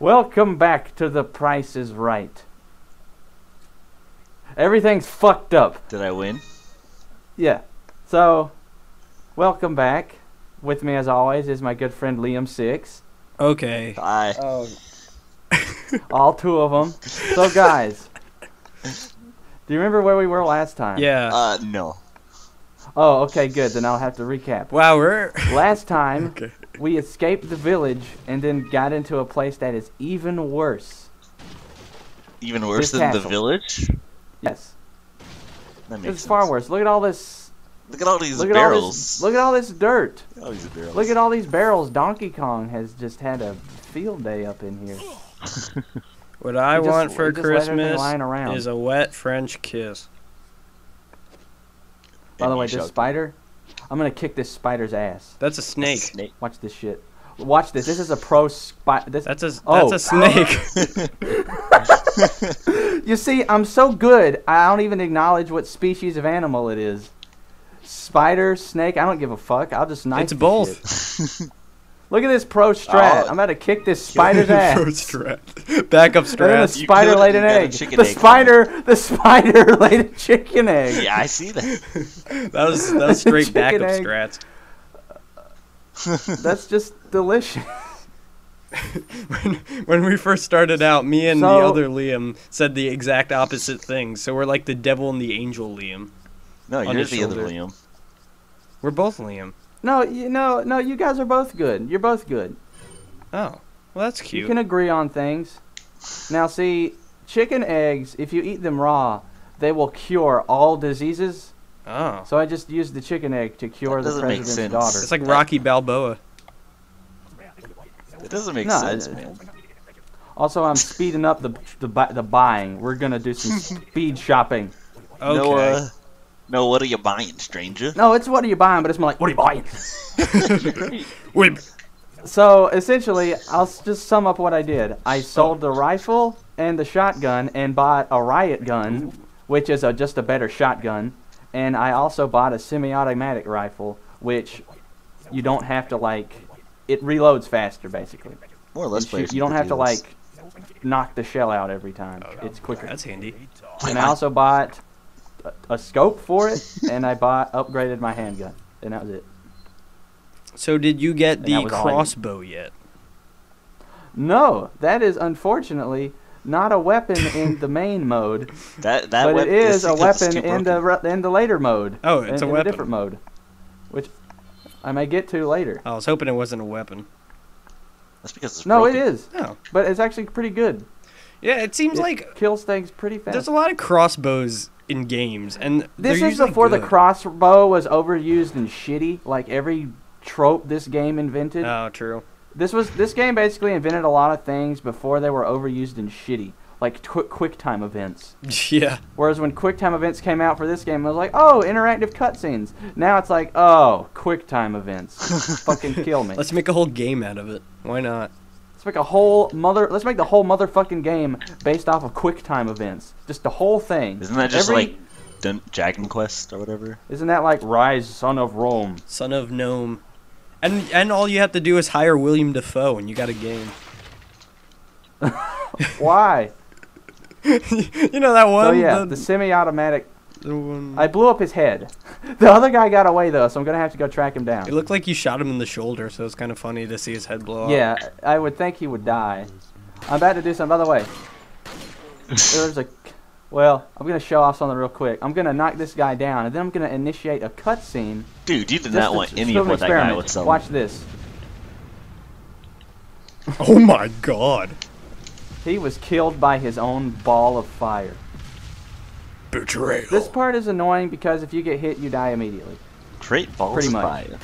Welcome back to The Price is Right. Everything's fucked up. Did I win? Yeah. So, welcome back. With me, as always, is my good friend Liam Six. Okay. I. Oh. All two of them. So, guys, do you remember where we were last time? Yeah. Uh, no. Oh, okay, good. Then I'll have to recap. wow, we're. Last time, Okay. We escaped the village and then got into a place that is even worse. Even worse This than the village? Yes, That makes it's far worse. Look at all this. Look at all these Look at all barrels. this. Look at all this dirt. Look at all these barrels. Look at all these barrels. Donkey Kong has just had a field day up in here. What I He just- want for just let Christmas lying around. is a wet French kiss. By the way, you this shall- spider, I'm gonna kick this spider's ass. That's a snake. Snake. Watch this shit. Watch this. This is a pro spider. This. That's a oh. that's a snake. You see, I'm so good. I don't even acknowledge what species of animal it is. Spider, snake. I don't give a fuck. I'll just knife. It. It's the both. shit. Look at this pro strat. Oh. I'm about to kick this spider's ass. First strat. Backup And then the spider could- laid an you got a egg. The egg from spider, the spider laid a chicken egg. yeah, I see that. That was that was straight backup egg. strats. That's just delicious. when, when we first started out, me and the other Liam said the exact opposite things. So we're like the devil and the angel Liam. No, On you're his the other. Liam. We're both Liam. No, you know, no, you guys are both good. You're both good. Oh, well that's cute. You can agree on things. Now, see, chicken eggs, if you eat them raw, they will cure all diseases. Oh, So I just used the chicken egg to cure That the doesn't make president's sense. daughter. it's like Rocky Balboa. It doesn't make No, sense, it- man. Also, I'm speeding up the the, the buying. We're gonna do some speed shopping. Okay. No, uh, no, what are you buying, stranger? No, it's what are you buying, but it's more like what are you buying. Wait, So essentially, I'll just sum up what I did. I sold the rifle and the shotgun and bought a riot gun, which is a, just a better shotgun. And I also bought a semi-automatic rifle, which you don't have to like. It reloads faster, basically. More or You, less shoot- you don't need have to like knock the shell out every time. Oh, it's quicker. that's handy. And I also bought a, a scope for it, and I bought upgraded my handgun, and that was it. So did you get the that was all I did. crossbow yet? No, that is unfortunately not a weapon in the main mode. That that but wep- it is a weapon in the broken. re- in the later mode. Oh, it's in, a in weapon. different mode, which I may get to later. I was hoping it wasn't a weapon. That's because it's No, broken. it is, Oh, but it's actually pretty good. yeah. It seems It like kills things pretty fast. there's a lot of crossbows in games, and this is before the crossbow was overused and shitty, like every trope this game invented. Oh, true. This was this game basically invented a lot of things before they were overused and shitty, like tw- quick time events. yeah. Whereas when QuickTime events came out for this game, I was like, oh, interactive cutscenes. Now it's like, oh, QuickTime events. Fucking kill me. Let's make a whole game out of it. Why not? Let's make a whole mother. Let's make the whole motherfucking game based off of QuickTime events. Just the whole thing. Isn't that just Every- like Dun- Dragon Quest or whatever? Isn't that like Ryse, Son of Rome? Son of Gnome. And and all you have to do is hire William Dafoe, and you got a game. Why? you know that one. so yeah, the, the semi-automatic. The one. I blew up his head. The other guy got away though, so I'm gonna have to go track him down. It looked like you shot him in the shoulder, so it's kind of funny to see his head blow off. Yeah, I would think he would die. I'm about to do something. By the way, there's a. Well, I'm gonna show off something real quick. I'm gonna knock this guy down, and then I'm gonna initiate a cutscene. Dude, you did not want any of what that guy experiment. was selling. Watch this. Oh my god. He was killed by his own ball of fire. Betrayal. This part is annoying because if you get hit, you die immediately. Great balls Pretty of much. fire.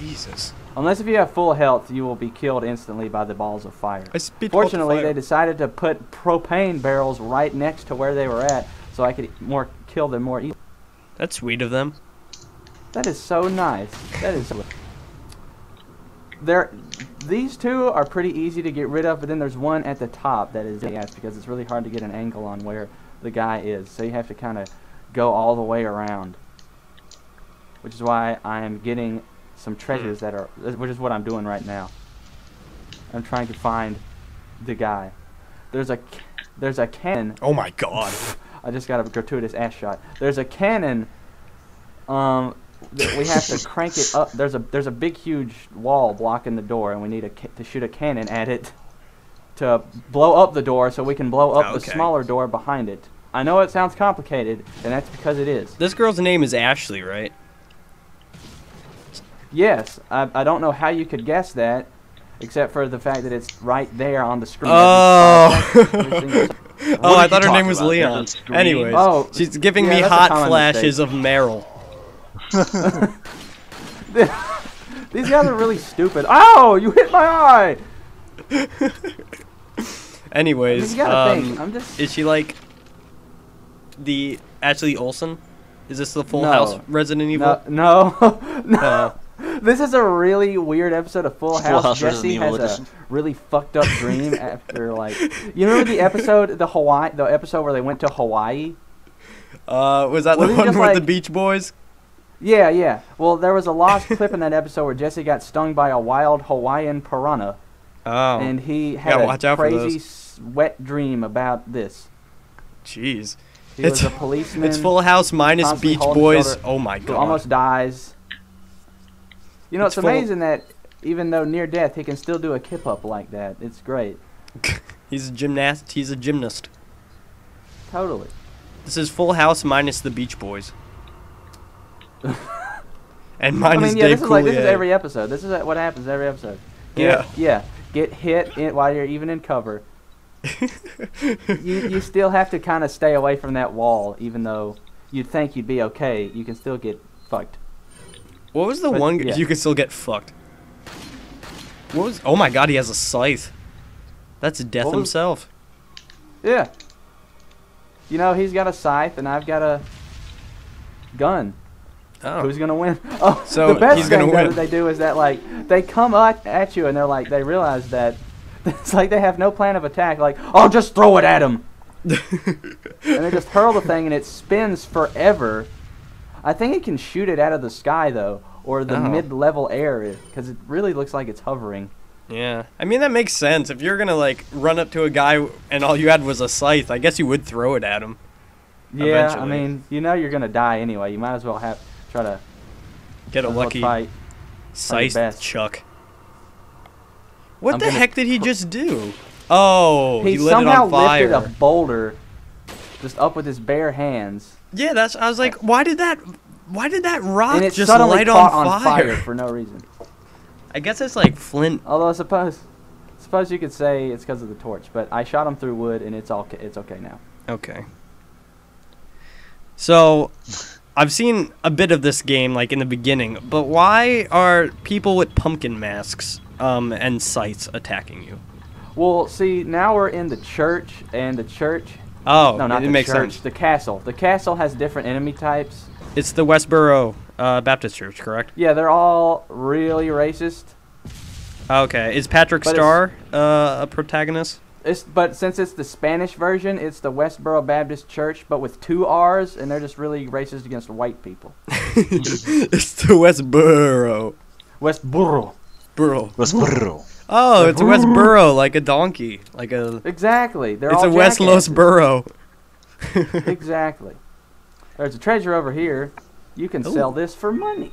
Jesus. Unless if you have full health, you will be killed instantly by the balls of fire. I spit Fortunately, hot they decided to put propane barrels right next to where they were at, so I could more kill them more easily. That's sweet of them. That is so nice. That is. So there, these two are pretty easy to get rid of, but then there's one at the top that is yes because it's really hard to get an angle on where the guy is. So you have to kind of go all the way around, which is why I am getting some treasures that are, which is what I'm doing right now. I'm trying to find the guy. There's a there's a cannon. Oh my god. I just got a gratuitous ass shot. There's a cannon. Um, that we have to crank it up. There's a there's a big huge wall blocking the door, and we need a to shoot a cannon at it to blow up the door, so we can blow up the Okay. smaller door behind it. I know it sounds complicated, and that's because it is. This girl's name is Ashley, right? Yes, I, I don't know how you could guess that, except for the fact that it's right there on the screen. Oh. Oh, I thought her name was? Leon. Different? Anyways, Oh, she's giving yeah, me hot common flashes of Meryl. These guys are really stupid. Ow! You hit my eye. Anyways, You gotta um. I'm just. is she like the Ashley Olsen? Is this the Full No. House Resident Evil? No, no, no. Uh, This is a really weird episode of Full House. House Jesse has edition. a really fucked up dream after like. You remember the episode, the Hawaii, the episode where they went to Hawaii? uh, was that Was the one with just the Beach Boys? Yeah, yeah. Well, there was a lost clip in that episode where Jesse got stung by a wild Hawaiian piranha, Oh, and he had a crazy wet dream about this. jeez. He It's- was a policeman. It's Full House minus Beach Boys. Oh my god. almost dies. You know, It's it's, amazing that even though near death, he can still do a kip up like that. It's great. He's a gymnast. He's a gymnast. Totally. This is Full House minus the Beach Boys. and minus I mean, yeah, Dave this is like this is every episode. This is what happens every episode. Yeah. Yeah. Get hit in, while you're even in cover. You you still have to kind of stay away from that wall, even though you'd think you'd be okay. You can still get fucked. What was the But, one? yeah. You could still get fucked. What was? Oh my god, he has a scythe. That's death was- himself. Yeah. You know, he's got a scythe and I've got a gun. Oh. Who's gonna win? Oh, So, the best thing gonna though win. that they do is that like they come up at you and they're like they realize that it's like they have no plan of attack. Like, oh, just throw it at him, and they just hurl the thing and it spins forever. I think it can shoot it out of the sky though, or the Oh. mid-level air, eh, because it really looks like it's hovering. yeah. I mean that makes sense. If you're gonna like run up to a guy and all you had was a scythe, I guess you would throw it at him. Yeah, Eventually. I mean, you know you're gonna die anyway. You might as well have try to Get a might as well lucky fight. Best. chuck. What I'm the heck did he just do? Oh, he, he, lit somehow it on fire. lifted a boulder just up with his bare hands, Yeah, that's. I was like, why did that? Why did that rock it just suddenly light on on fire? fire for no reason. I guess it's like flint. Although I suppose, suppose you could say it's because of the torch, but I shot him through wood, and it's all it's okay now. Okay. So, I've seen a bit of this game, like in the beginning, but why are people with pumpkin masks um, and sights attacking you? Well, see, now we're in the church, and the church. Oh, no, not it the makes church. sense. The castle. The castle has different enemy types. It's the Westboro uh, Baptist Church, correct? Yeah, they're all really racist. Okay. Is Patrick But Starr uh, a protagonist? It's, but since it's the Spanish version, it's the Westboro Baptist Church, but with two R's, and they're just really racist against white people. it's the Westboro. Westboro. Borough. Was burro. Oh, it's a Westboro, like a donkey, like a. Exactly. They're it's all a West Los jackasses. Borough. exactly. There's a treasure over here. You can Ooh. sell this for money.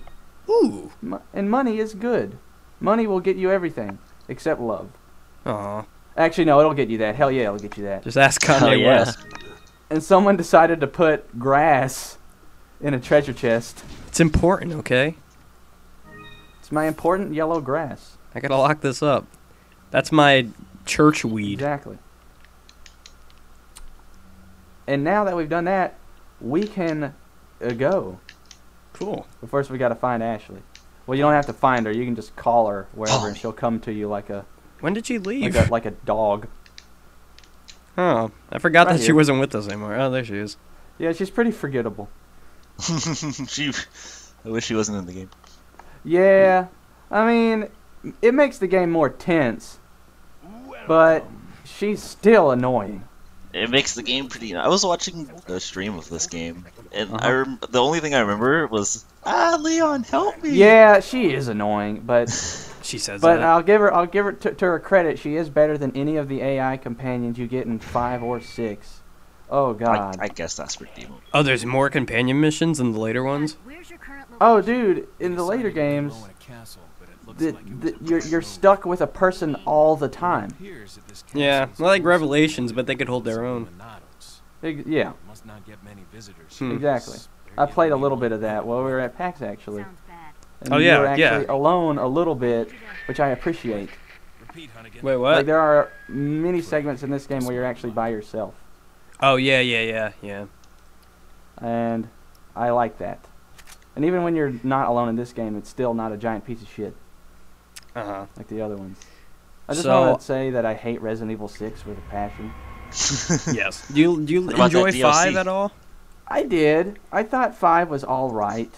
Ooh. Mo- and money is good. Money will get you everything except love. Aw. Actually, no, it'll get you that. Hell yeah, it'll get you that. Just ask Hell Kanye yeah. West. And someone decided to put grass in a treasure chest. It's important, okay? It's my important yellow grass. I gotta lock this up. That's my church weed. Exactly. And now that we've done that, we can uh, go. Cool. But first, we got to find Ashley. Well, you don't have to find her. You can just call her wherever, and she'll come to you like a When did she like leave? a, like a dog. Oh, I forgot Right that she wasn't with us anymore. Oh, there she is. Yeah, she's pretty forgettable. she. I wish she wasn't in the game. Yeah, I mean, it makes the game more tense, but she's still annoying. It makes the game pretty. I was watching a stream of this game, and I Uh-huh. rem- the only thing I remember was, "Ah, Leon, help me!" Yeah, she is annoying, but She says But that. I'll give her I'll give her to, to her credit. She is better than any of the AI companions you get in five or six. Oh God. I guess that's redeemable. oh, there's more companion missions in the later ones. Where's your current oh, dude, in the later games, Go in a castle, but it looks the, the, you're you're stuck with a person all the time. Appears that this Yeah, not like Revelations, but they could hold their own. Yeah, Must not get many visitors. Hmm. exactly. They're I played a little bit of that while we were at PAX actually. And Oh, you yeah, were actually yeah. alone a little bit, which I appreciate. Repeat, Hunnigan. Wait, Like there are many segments in this game where you're actually by yourself, Oh yeah, yeah, yeah, yeah. and I like that. And even when you're not alone in this game, it's still not a giant piece of shit Uh huh. like the other ones. I just So- want to say that I hate Resident Evil 6 with a passion. yes. Do you do you What about that enjoy five DLC? at all? I did. I thought 5 was all right.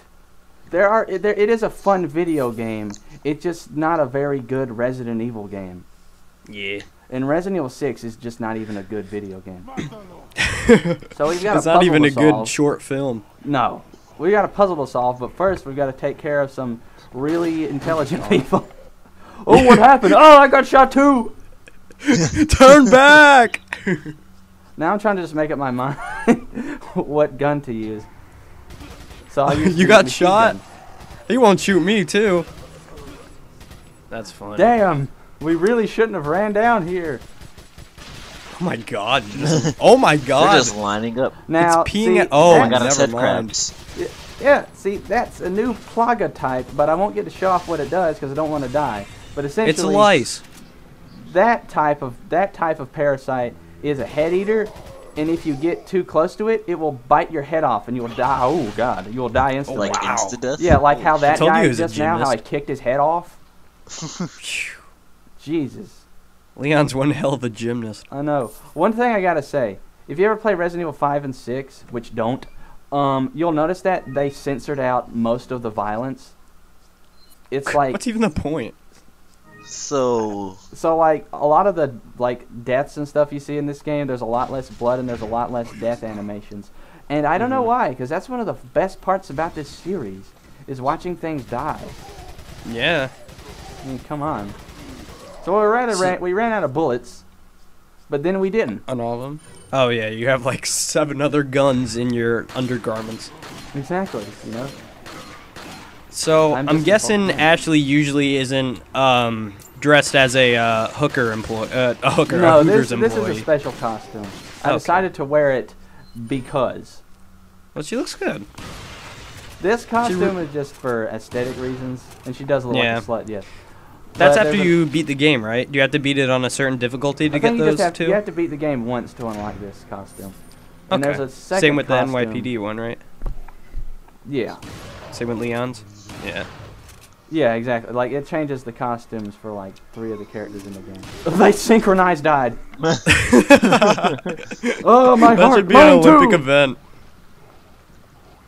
There are there it is a fun video game. It's just not a very good Resident Evil game. Yeah. And Resident Evil 6 is just not even a good video game. so we've got It's a not even to a good short film. No. We got a puzzle to solve, but first we've got to take care of some really intelligent people. oh, what happened? Oh, I got shot too. Turn back. Now I'm trying to just make up my mind what gun to use. So I'll use You got shot? gun. he won't shoot me too. That's funny. Damn, we really shouldn't have ran down here. Oh my god. Oh my god! They're god. just lining up. Now, peeing see, at- oh, I got a never set mind. crabs. Yeah, see, that's a new Plaga type, but I won't get to show off what it does because I don't want to die. But essentially, It's a lice. that type of that type of parasite is a head eater, and if you get too close to it, it will bite your head off, and you will die. Oh God, you will die instantly. Like insta death. yeah, like how that guy he was just now, how I kicked his head off. Phew. Jesus, Leon's one hell of a gymnast. I know. One thing I gotta say, if you ever play Resident Evil 5 and 6, which don't, um, you'll notice that they censored out most of the violence. It's like What's even the point? So So like a lot of the like deaths and stuff you see in this game, there's a lot less blood and there's a lot less death animations. And I don't know Mm-hmm. why, because that's one of the best parts about this series is watching things die. Yeah. I mean, come on. So we ran, So- ran we ran out of bullets, but then we didn't. On all of them? Oh yeah, you have like seven other guns in your undergarments. Exactly. You know. So I'm I'm, guessing. Ashley usually isn't um, dressed as a uh, hooker employee, uh, a hooker, no, a this this is a special costume. I Okay. decided to wear it because well, she looks good. this costume is just for aesthetic reasons, and she does look Yeah. like a slut. Yes. That's But after you beat the game, right? Do you have to beat it on a certain difficulty to I get you those have, two? You have to beat the game once to unlock this costume. And okay. there's a second Same with costume. the NYPD one, right? Yeah. Same with Leon's. Yeah. Yeah, exactly. Like it changes the costumes for like three of the characters in the game. they synchronized died. oh my that heart, should be an Olympic too. event.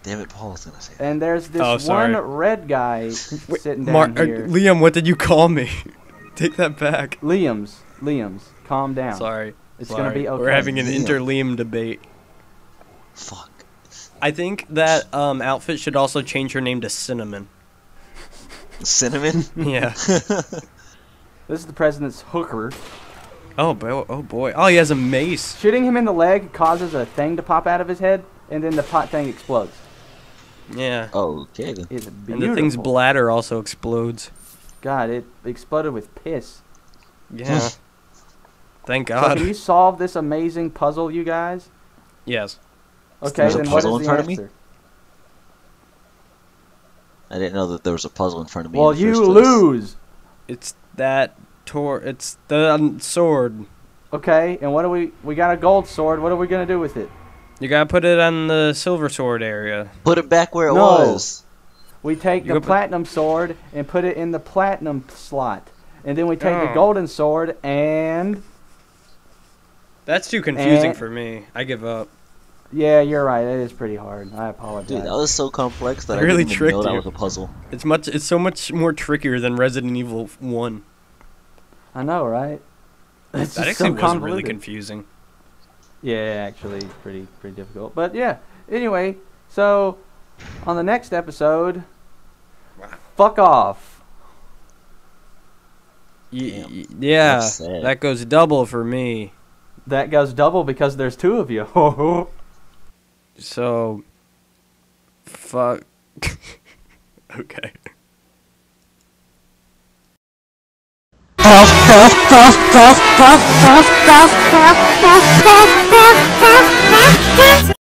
damn it, Paul was gonna say. That. And there's this Oh, one red guy sitting down Mar- uh. Liam, what did you call me? Take that back. Liam's, Liam's, calm down. Sorry. It's sorry. gonna be okay. We're having an Liam. inter-Liam debate. Fuck. I think that um, outfit should also change her name to Cinnamon. Cinnamon. Yeah. This is the president's hooker. oh boy. Oh boy. Oh, he has a mace. Shooting him in the leg causes a thing to pop out of his head, and then the pot thing explodes. Yeah. okay. Then. It's And the thing's bladder also explodes. God, it exploded with piss. Yeah. Thank So God. can you solve this amazing puzzle, you guys? yes. Okay, There's a then what is in the front of me? answer? I didn't know that there was a puzzle in front of me. Well, you lose. It's that tor. It's the um, sword. Okay, and what do we? We got a gold sword. What are we gonna do with it? You gotta put it on the silver sword area. Put it back where it No. was. We take You the go put- platinum sword and put it in the platinum slot, and then we take the Oh. golden sword and That's too confusing Eh. for me. I give up. Yeah, you're right. It is pretty hard. I apologize. Dude, that was so complex that They I really didn't even tricked know that you. was a puzzle. It's much. It's so much more trickier than Resident Evil One. I know, right? It's That just actually so was really confusing. Yeah, actually, pretty pretty difficult. But yeah. Anyway, so on the next episode, fuck off. Y- y- yeah, that goes double for me. That goes double because there's two of you. So, fuck. okay.